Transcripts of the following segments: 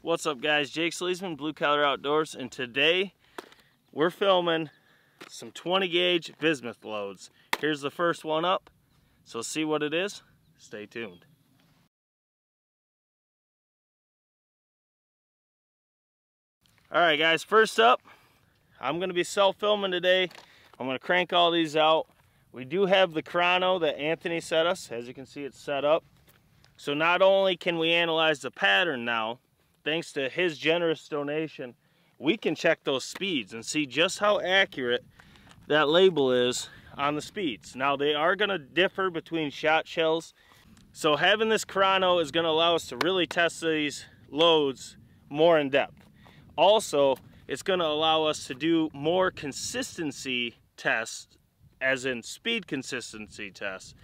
What's up guys, Jake Sleasman, Blue Collar Outdoors, and today we're filming some 20 gauge bismuth loads. Here's the first one up, so see what it is. Stay tuned. Alright guys, first up, I'm going to be self-filming today. I'm going to crank all these out. We do have the chrono that Anthony set us. As you can see, it's set up. So not only can we analyze the pattern now, thanks to his generous donation, we can check those speeds and see just how accurate that label is on the speeds. Now they are going to differ between shot shells. So having this chrono is going to allow us to really test these loads more in depth. Also, it's going to allow us to do more consistency tests, as in speed consistency tests.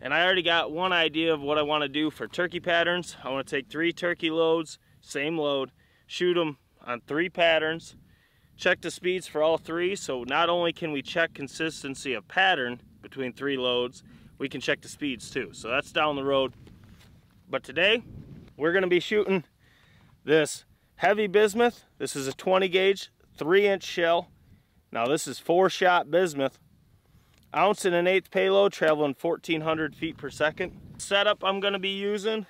And I already got one idea of what I want to do for turkey patterns. I want to take three turkey loads, same load, shoot them on three patterns, check the speeds for all three. So not only can we check consistency of pattern between three loads, we can check the speeds too. So that's down the road. But today, we're going to be shooting this Hevi bismuth. This is a 20 gauge, three inch shell. Now this is four shot bismuth. Ounce and an eighth payload traveling 1400 feet per second. Setup I'm gonna be using,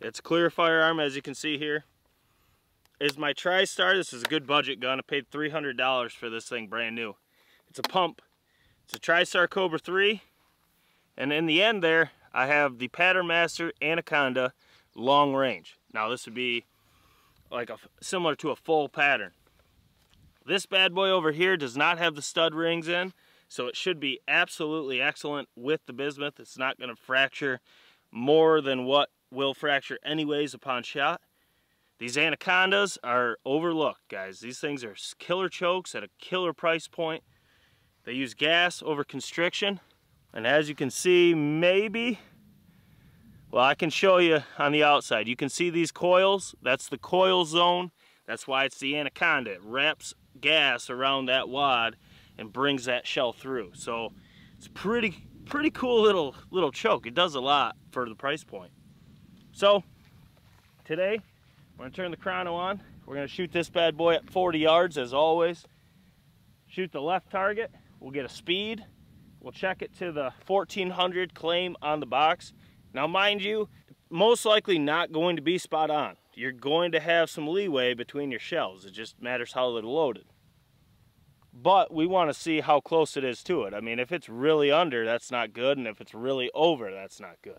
it's clear firearm as you can see here, is my TriStar. This is a good budget gun. I paid $300 for this thing brand new. It's a pump. It's a TriStar Cobra 3. And in the end there, I have the Patternmaster Anaconda long range. Now this would be like a similar to a full pattern. This bad boy over here does not have the stud rings in, so it should be absolutely excellent with the bismuth. It's not going to fracture more than what will fracture anyways upon shot. These anacondas are overlooked, guys. These things are killer chokes at a killer price point. They use gas over constriction. And as you can see, maybe well, I can show you on the outside. You can see these coils. That's the coil zone. That's why it's the Anaconda. It wraps gas around that wad and brings that shell through. So it's pretty pretty cool little little choke. It does a lot for the price point. So today, I'm gonna turn the chrono on. We're gonna shoot this bad boy at 40 yards as always. Shoot the left target. We'll get a speed. We'll check it to the 1400 claim on the box. Now, mind you, most likely not going to be spot on. You're going to have some leeway between your shells. It just matters how they're loaded. But we want to see how close it is to it. I mean, if it's really under, that's not good. And if it's really over, that's not good.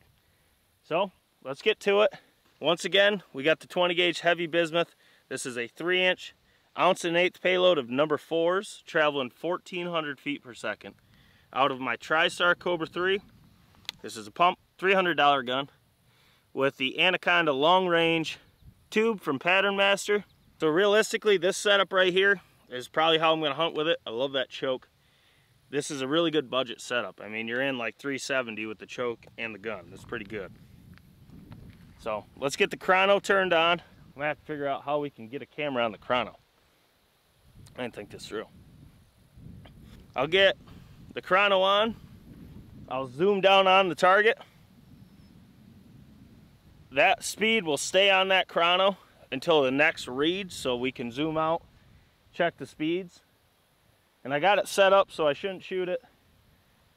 So, let's get to it. Once again, we got the 20 gauge Hevi bismuth. This is a 3 inch ounce and eighth payload of number 4s, traveling 1400 feet per second. Out of my TriStar Cobra 3. This is a pump $300 gun with the Anaconda long range tube from Patternmaster. So realistically, this setup right here is probably how I'm gonna hunt with it. I love that choke. This is a really good budget setup. I mean, you're in like 370 with the choke and the gun. That's pretty good. So let's get the chrono turned on. I'm gonna have to figure out how we can get a camera on the chrono. I didn't think this through. I'll get the chrono on. I'll zoom down on the target that speed will stay on that chrono until the next read so we can zoom out, check the speeds. And I got it set up so I shouldn't shoot it.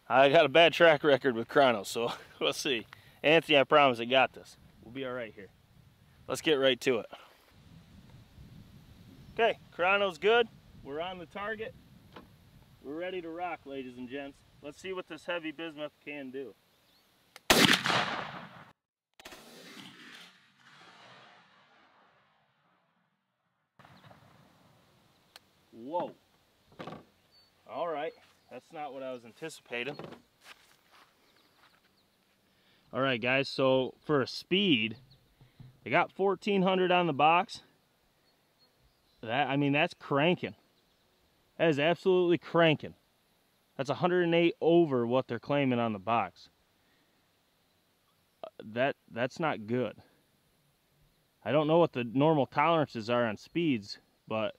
I got a bad track record with chronos, so we'll see. Anthony, I promise I got this. We'll be all right here. Let's get right to it. Okay, chrono's good. We're on the target. We're ready to rock, ladies and gents. Let's see what this Hevi bismuth can do. Whoa. All right, that's not what I was anticipating. All right, guys, so for a speed, they got 1400 on the box. That I mean, that's cranking. That is absolutely cranking. That's 108 over what they're claiming on the box. Uh, that That's not good. I don't know what the normal tolerances are on speeds, but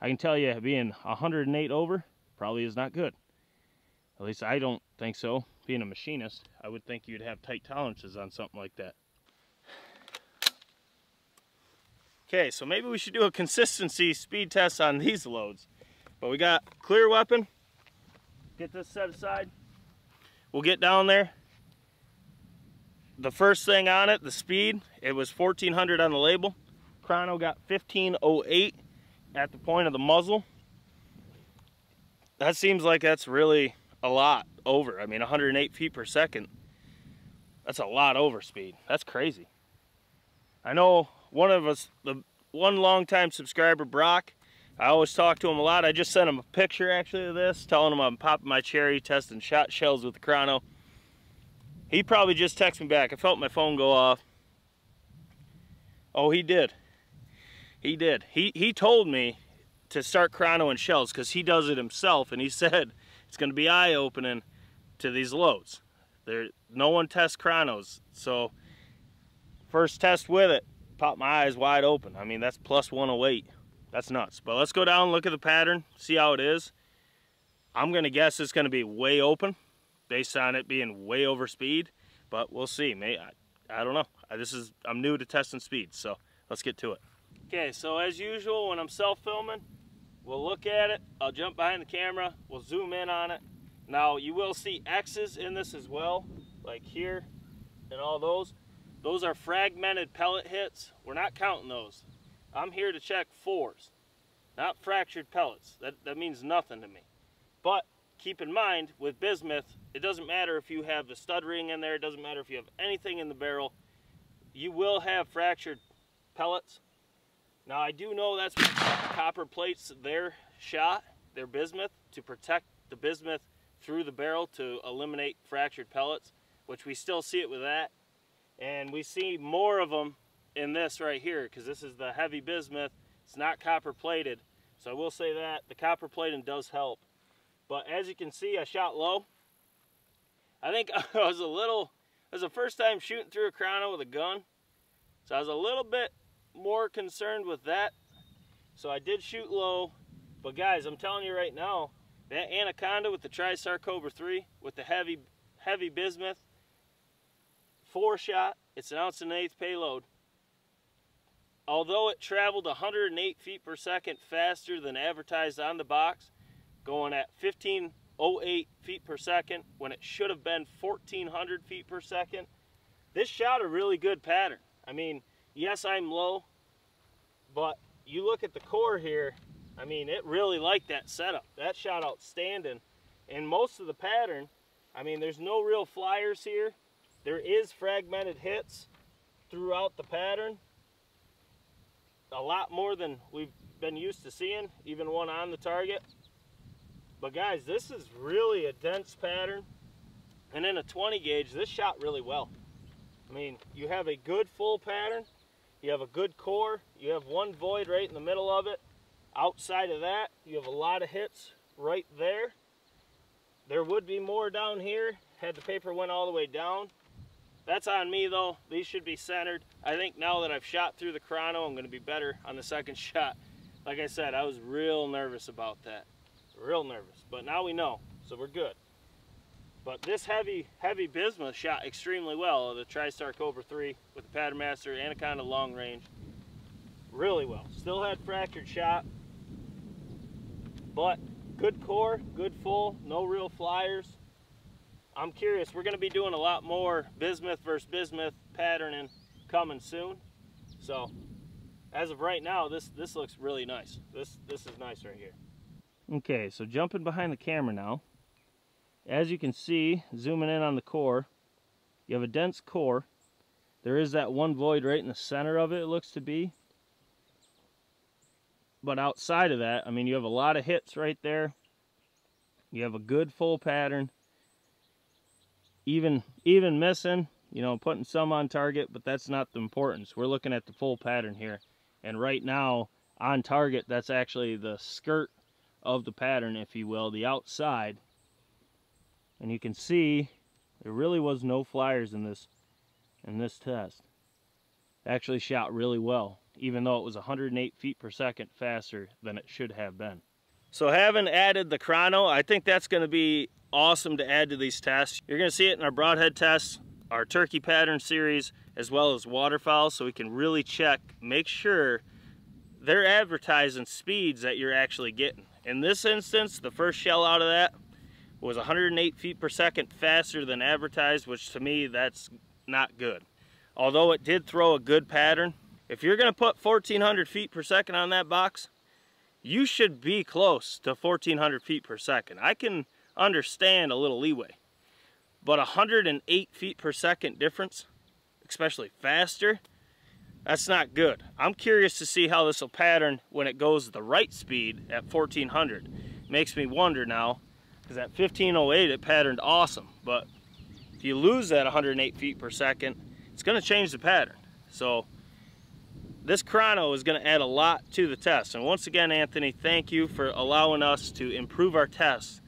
I can tell you being 108 over probably is not good. At least I don't think so. Being a machinist, I would think you'd have tight tolerances on something like that. Okay, so maybe we should do a consistency speed test on these loads. But we got clear weapon. Get this set aside. We'll get down there. The first thing on it, the speed, it was 1400 on the label. Chrono got 1508 at the point of the muzzle. That seems like that's really a lot over. I mean, 108 feet per second. That's a lot over speed. That's crazy. I know one of us, the one longtime subscriber, Brock, I always talk to him a lot. I just sent him a picture actually of this, telling him I'm popping my cherry, testing shot shells with the chrono. He probably just texted me back. I felt my phone go off. Oh, he did. He did. He he told me to start chrono and shells because he does it himself, and he said it's going to be eye-opening to these loads. There, no one tests chronos, so first test with it, pop my eyes wide open. I mean, that's plus 108. That's nuts. But let's go down, and look at the pattern, see how it is. I'm going to guess it's going to be way open based on it being way over speed, but we'll see. May I, I don't know. This is I'm new to testing speed, so let's get to it. Okay, so as usual, when I'm self-filming, we'll look at it. I'll jump behind the camera. We'll zoom in on it. Now, you will see X's in this as well, like here and all those. Those are fragmented pellet hits. We're not counting those. I'm here to check fours, not fractured pellets. That, that means nothing to me. But keep in mind, with bismuth, it doesn't matter if you have the stud ring in there, it doesn't matter if you have anything in the barrel, you will have fractured pellets. Now I do know that's copper plates their shot, their bismuth, to protect the bismuth through the barrel to eliminate fractured pellets, which we still see it with that. And we see more of them in this right here because this is the Hevi bismuth. It's not copper plated. So I will say that the copper plating does help. But as you can see, I shot low. I think I was a little, it was the first time shooting through a chrono with a gun. So I was a little bit more concerned with that. So I did shoot low. But guys, I'm telling you right now, that Anaconda with the TriStar Cobra 3 with the heavy, heavy bismuth, four shot, it's an ounce and an eighth payload. Although it traveled 108 feet per second faster than advertised on the box, going at 1508 feet per second when it should have been 1400 feet per second, this shot a really good pattern. I mean, yes, I'm low, but you look at the core here, I mean, it really liked that setup. That shot outstanding. And most of the pattern, I mean, there's no real flyers here. There is fragmented hits throughout the pattern, a lot more than we've been used to seeing, even one on the target. But guys, this is really a dense pattern. And in a 20 gauge, this shot really well. I mean, you have a good full pattern, you have a good core, you have one void right in the middle of it. Outside of that, you have a lot of hits right there. There would be more down here had the paper went all the way down. That's on me though. These should be centered. I think now that I've shot through the chrono, I'm gonna be better on the second shot. Like I said, I was real nervous about that. Real nervous, but now we know, so we're good. But this heavy, heavy bismuth shot extremely well, the TriStar Cobra 3 with the Patternmaster Anaconda long range. Really well. Still had fractured shot, but good core, good full, no real flyers. I'm curious, we're going to be doing a lot more bismuth versus bismuth patterning coming soon. So as of right now, this, this looks really nice. This, this is nice right here. Okay, so jumping behind the camera now. As you can see, zooming in on the core, you have a dense core. There is that one void right in the center of it, it looks to be. But outside of that, I mean, you have a lot of hits right there. You have a good full pattern even even missing you know putting some on target but that's not the importance we're looking at the full pattern here and right now on target that's actually the skirt of the pattern if you will the outside and you can see there really was no flyers in this in this test actually shot really well even though it was 108 feet per second faster than it should have been so having added the chrono I think that's going to be awesome to add to these tests. You're gonna see it in our broadhead tests, our turkey pattern series, as well as waterfowl, so we can really check, make sure they're advertising speeds that you're actually getting. In this instance, the first shell out of that was 108 feet per second faster than advertised, which to me, that's not good. Although it did throw a good pattern, if you're gonna put 1400 feet per second on that box, you should be close to 1400 feet per second. I can understand a little leeway, but 108 feet per second difference, especially faster, that's not good. I'm curious to see how this will pattern when it goes the right speed at 1400. Makes me wonder now, because at 1508 it patterned awesome, but if you lose that 108 feet per second, it's gonna change the pattern. So this chrono is gonna add a lot to the test. And once again, Anthony, thank you for allowing us to improve our tests.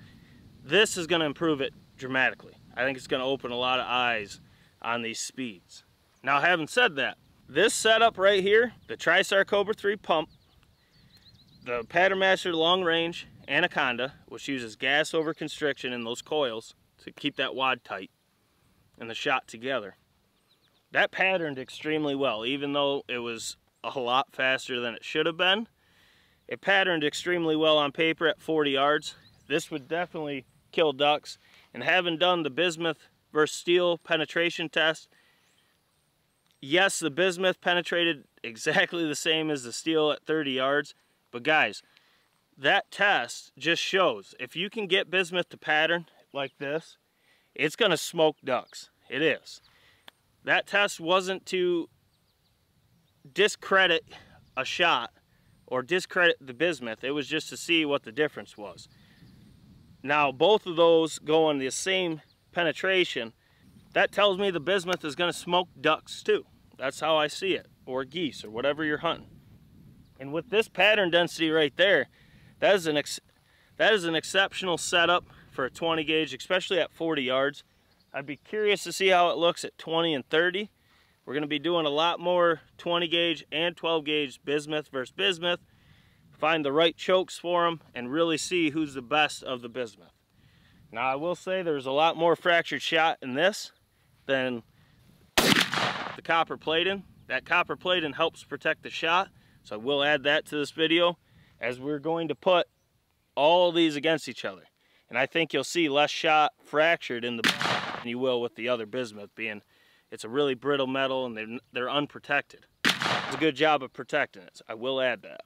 This is gonna improve it dramatically. I think it's gonna open a lot of eyes on these speeds. Now, having said that, this setup right here, the TriStar Cobra 3 pump, the Patternmaster long range Anaconda, which uses gas over constriction in those coils to keep that wad tight and the shot together. That patterned extremely well, even though it was a lot faster than it should have been. It patterned extremely well on paper at 40 yards. This would definitely kill ducks. And having done the bismuth versus steel penetration test, yes, the bismuth penetrated exactly the same as the steel at 30 yards. But guys, that test just shows if you can get bismuth to pattern like this, it's going to smoke ducks. It is. That test wasn't to discredit a shot or discredit the bismuth. It was just to see what the difference was. Now, both of those go on the same penetration. That tells me the bismuth is going to smoke ducks too. That's how I see it, or geese, or whatever you're hunting. And with this pattern density right there, that is an ex that is an exceptional setup for a 20 gauge, especially at 40 yards. I'd be curious to see how it looks at 20 and 30. We're going to be doing a lot more 20 gauge and 12 gauge bismuth versus bismuth. Find the right chokes for them and really see who's the best of the bismuth. Now I will say there's a lot more fractured shot in this than the copper plating. That copper plating helps protect the shot. So I will add that to this video as we're going to put all these against each other. And I think you'll see less shot fractured in the than you will with the other bismuth being it's a really brittle metal and they're, they're unprotected. It's a good job of protecting it. I will add that.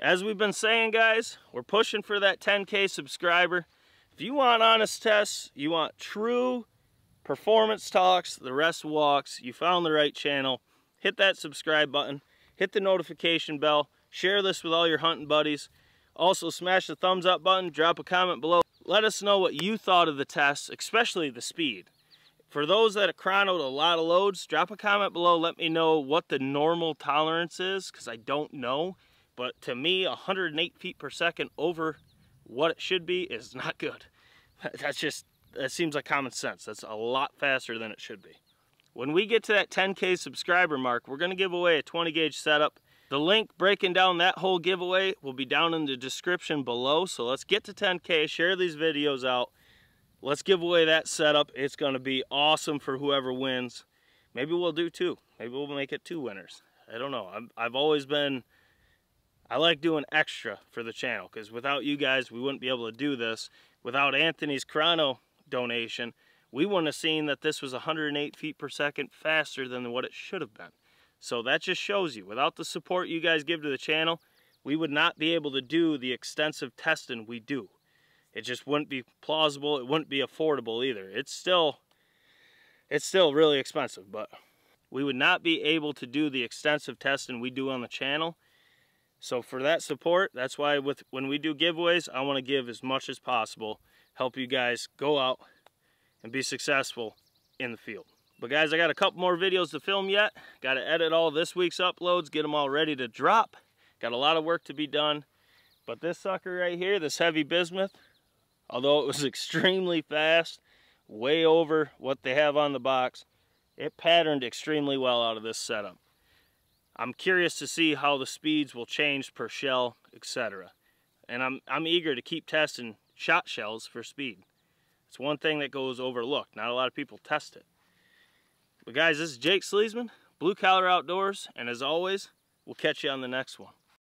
As we've been saying, guys, we're pushing for that 10K subscriber. If you want honest tests, you want true performance talks, the rest walks, you found the right channel, hit that subscribe button, hit the notification bell, share this with all your hunting buddies. Also, smash the thumbs up button, drop a comment below. Let us know what you thought of the test, especially the speed. For those that have chronoed a lot of loads, drop a comment below. Let me know what the normal tolerance is, because I don't know. But to me, 108 feet per second over what it should be is not good. That's just, that seems like common sense. That's a lot faster than it should be. When we get to that 10K subscriber mark, we're going to give away a 20 gauge setup. The link breaking down that whole giveaway will be down in the description below. So let's get to 10K, share these videos out. Let's give away that setup. It's going to be awesome for whoever wins. Maybe we'll do two. Maybe we'll make it two winners. I don't know. i have always been, I like doing extra for the channel because without you guys, we wouldn't be able to do this. Without Anthony's chrono donation, we wouldn't have seen that this was 108 feet per second faster than what it should have been. So that just shows you, without the support you guys give to the channel, we would not be able to do the extensive testing we do. It just wouldn't be plausible. It wouldn't be affordable either. It's still, it's still really expensive, but we would not be able to do the extensive testing we do on the channel. So for that support, that's why with when we do giveaways, I want to give as much as possible, help you guys go out and be successful in the field. But guys, I got a couple more videos to film yet. Got to edit all this week's uploads, get them all ready to drop. Got a lot of work to be done. But this sucker right here, this Hevi bismuth, although it was extremely fast, way over what they have on the box, it patterned extremely well out of this setup. I'm curious to see how the speeds will change per shell, etc. And I'm, I'm eager to keep testing shot shells for speed. It's one thing that goes overlooked. Not a lot of people test it. But guys, this is Jake Sleasman, Blue Collar Outdoors, and as always, we'll catch you on the next one.